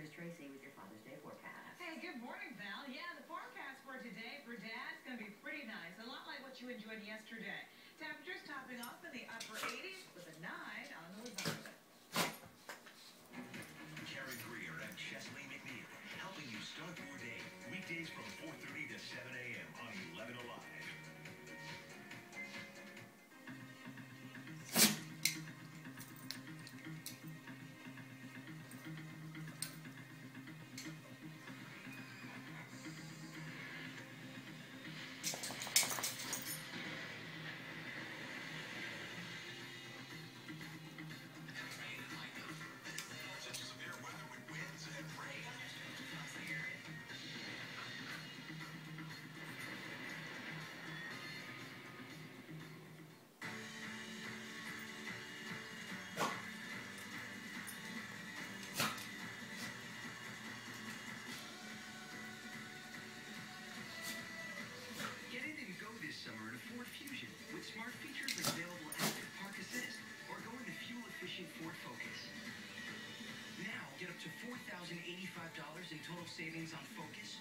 here's Tracy with your Father's Day forecast. Hey, good morning, Val. Yeah, the forecast for today for Dad is going to be pretty nice. A lot like what you enjoyed yesterday. Temperatures topping off in the upper 80s with a 9 on the Lasagna. Karen Greer and Chesley McNeil helping you start your day. Weekdays from 4.30 to 7 a.m. on savings on Focus